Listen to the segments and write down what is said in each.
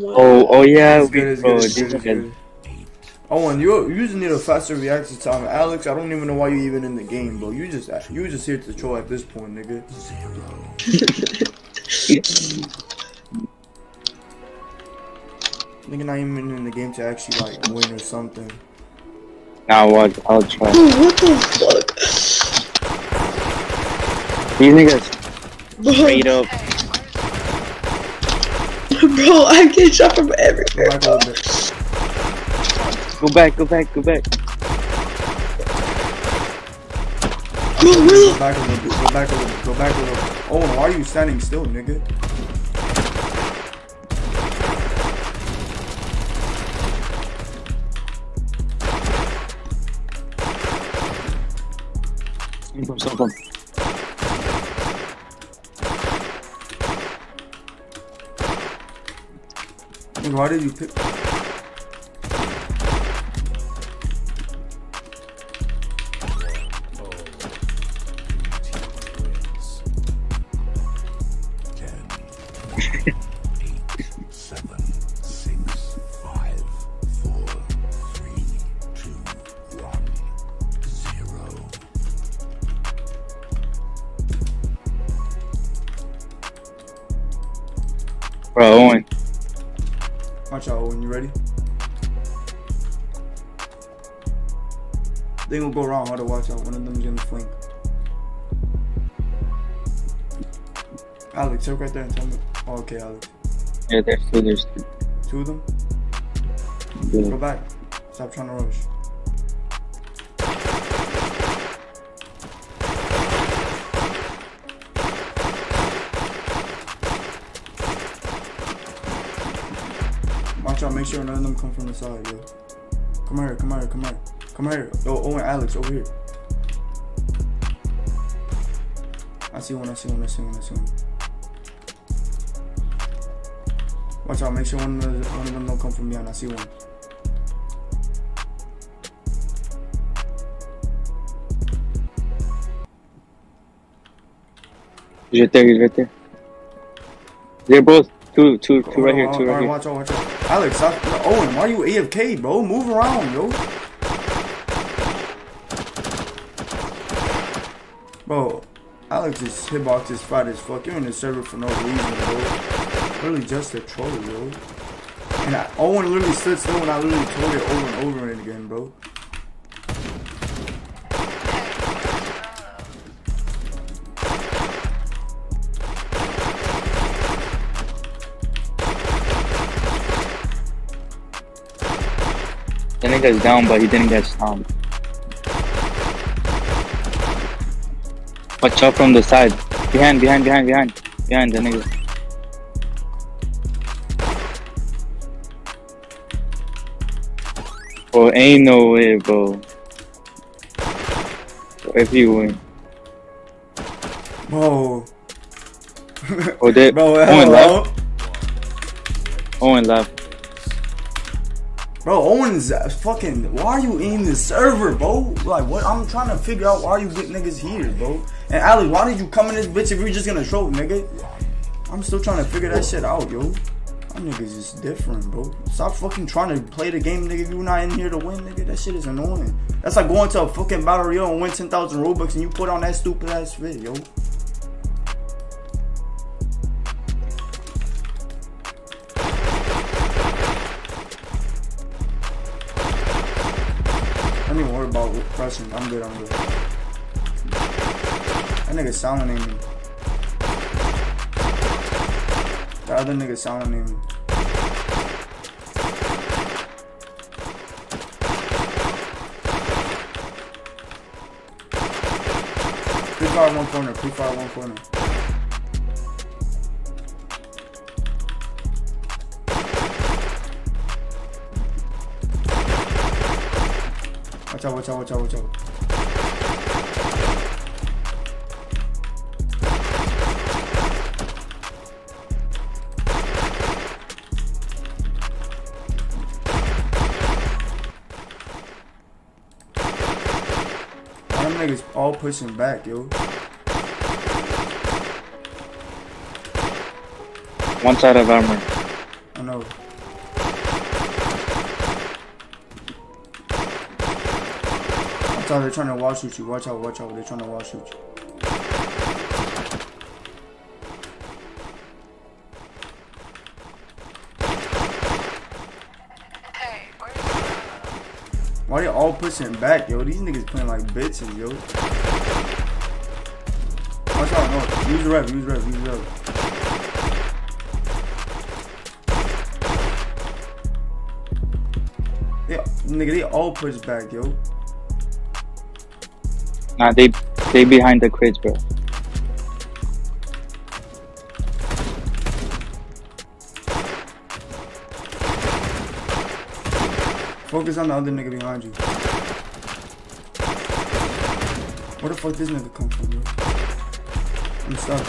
my Oh, oh yeah, It's we, good, bro, good, it's good, good. Owen, you you just need a faster reaction time. Alex, I don't even know why you even in the game, bro. You just you just here to troll at this point, nigga. Nigga not even in the game to actually like win or something. Nah, what? I'll try. Bro, what the fuck? These niggas Bro, straight up. bro, I get shot from Go everywhere. back a. Go back, go back, go back. Bro, Go really? back a little bit. Go back a little bit. Go back a little bit. Owen, why are you standing still, nigga? Stop, stop, stop. Nigga, why did you pick? seven, six, Watch out, when You ready? They gonna go around. How to watch out. One of them's gonna flank. Alex, look right there and tell me. Oh, okay, Alex. Yeah, there's two, there's two. Two of them. Go back. Stop trying to rush. Watch out, make sure none of them come from the side, yo. Come here, come here, come here. Come here. Yo, Owen, Alex, over here. I see one, I see one, I see one, I see one. Watch out, make sure one of, the, one of them don't come from behind. I see one. He's right there, he's right there. They're both two, two, two right here, two right here. Watch out, watch out. Alex, stop. Owen, why are you AFK, bro? Move around, yo. Bro, Alex's hitbox is fat as fuck. You're in the server for no reason, bro. Really just a troll, yo. And I, Owen literally stood still when I literally told it over and over and again, bro. Nigga's down, but he didn't get stunned. Watch out from the side. Behind, behind, behind, behind. Behind the nigga. Bro, ain't no way, bro. If you win. Bro. Oh, they, Bro, Owen hello? left. Owen left. Bro, Owen's uh, fucking. Why are you in the server, bro? Like, what? I'm trying to figure out why you get niggas here, bro. And Alex, why did you come in this bitch if you're just gonna troll, nigga? I'm still trying to figure that shit out, yo. My niggas is different, bro. Stop fucking trying to play the game, nigga. You not in here to win, nigga, that shit is annoying. That's like going to a fucking battle royale and win 10,000 Robux and you put on that stupid ass fit, yo. Worry about. I'm good, I'm good. That nigga sounding in me. The other nigga sounding me. Pre-fire one corner, pre-fire one corner. Watch out, watch out, watch out, watch out. Them niggas all pushing back, yo. One side of armor. I know. Out, they're trying to wall shoot you. Watch out, watch out, they're trying to wall shoot you. Why they all pushing back, yo? These niggas playing like bitches, yo. Watch out, no. Use the rev, use the rev, use the rev. Yeah, nigga, they all push back, yo. Nah, they they behind the crates, bro. Focus on the other nigga behind you. Where the fuck this nigga come from, bro? I'm stuck.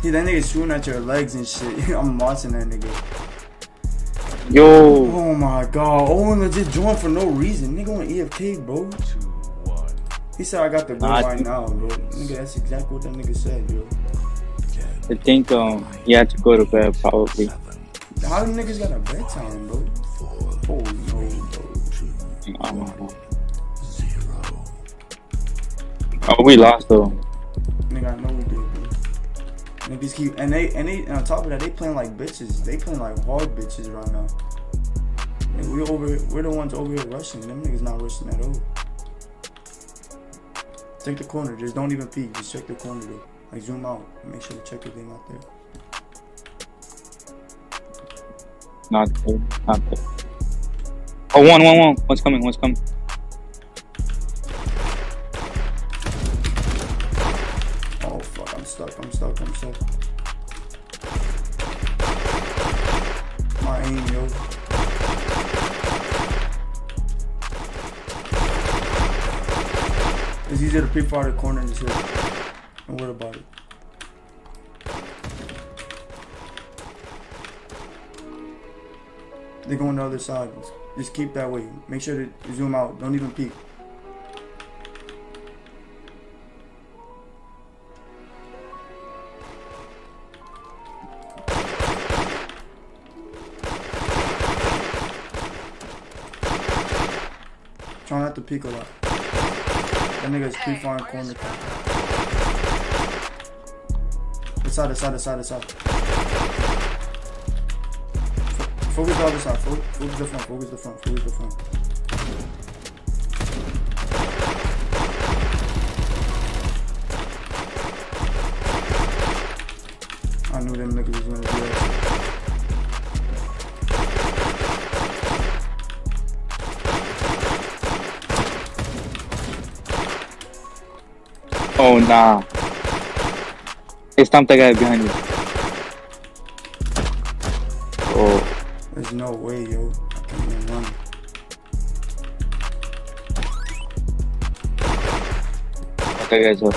That nigga shooting at your legs and shit. I'm watching that nigga. Yo, Oh my god. Owen just joined for no reason. Nigga on EFK, bro. He said I got the goal Nah, right now, bro. Nigga, that's exactly what that nigga said, yo. I think um he had to go to bed probably. How them niggas got a bedtime, bro? Oh no, bro. I don't know. Oh, we lost though. Keep and they and they and on top of that they playing like bitches. They playing like hard bitches right now. Nigga, we over we're the ones over here rushing. Them niggas not rushing at all. Take the corner, just don't even peek. Just check the corner though. Like zoom out. Make sure to check if they not there. Not there. Not there. Oh, one, one, one. One's coming. One's coming. It's easier to peek out the corner and just hit. And what about it? They're going the other side. Just keep that way. Make sure to zoom out. Don't even peek. Try not to peek a lot. That nigga's Hey, peek flying corner. The side, the side, the side, the side. Focus the other side. Focus the front. Focus the front. Focus the front. Oh nah. Hey, stomp that guy behind you. Oh, There's no way, yo. I can't even run. that guy's up.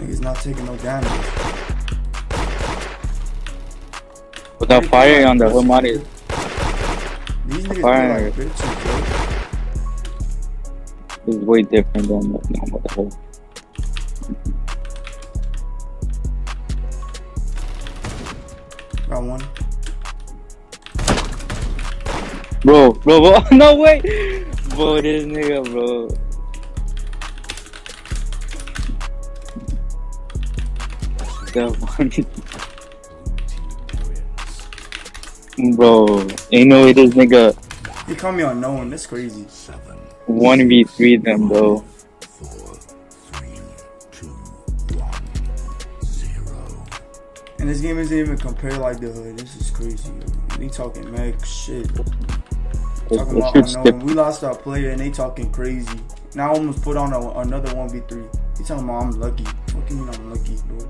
Niggas not taking no damage. Without firing on the whole body. These niggas Fire. be like bitches, yo. Is way different than the normal level. Got one. Bro, bro, bro, no way! Bro, this nigga, bro. The one. Bro, ain't no way this nigga He called me unknown. That's crazy. Seven, 1v3 them, bro. four, three, one, zero. And this game isn't even compared like Da Hood. This is crazy. Yo. They talking mad shit. It, Talking it about unknown. We lost our player and they talking crazy. Now I almost put on a, another 1v3. He talking about I'm lucky. What do you mean I'm lucky, bro?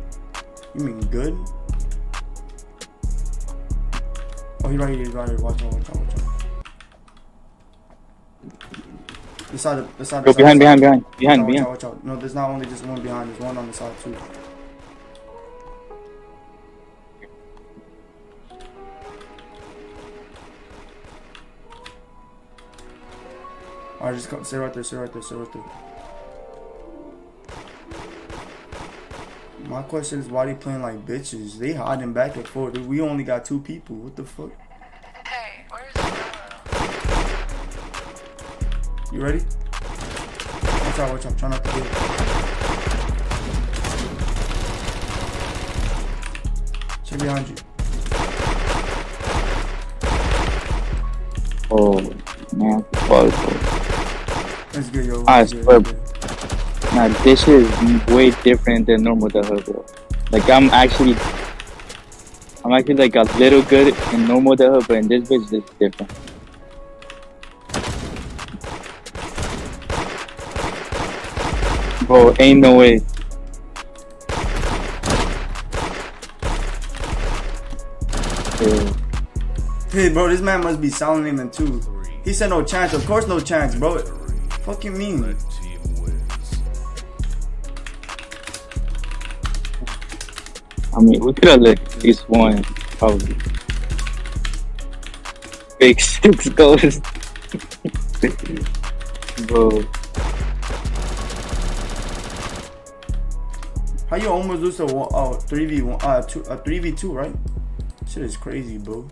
You mean good? Oh, he right here. He's right here. Watch out, watch out, watch out. The side, of- the side, Go behind, behind, behind, behind, Watch out, behind. watch out, watch out. No, there's not only just one behind. There's one on the side too. Alright, just come, stay right there, stay right there, stay right there. My question is why they playing like bitches? They hiding back and forth. We only got two people. What the fuck? You ready? Watch out, watch out. Try not to get it. Check behind you. Oh man, fuck. That's good, yo. I That's swear. Now this is way different than normal Da Hood, bro. Like I'm actually, I'm actually like a little good in normal Da Hood, but in this bitch it's different. Bro, ain't no way. Hey, bro, this man must be silent aiming too. He said no chance. Of course, no chance, bro. Fuck you mean? I mean, we could have let least one, probably. Big six goes. Bro, How you almost lose a one, uh, 3v1, uh, two, uh, 3v2, right? Shit is crazy, bro.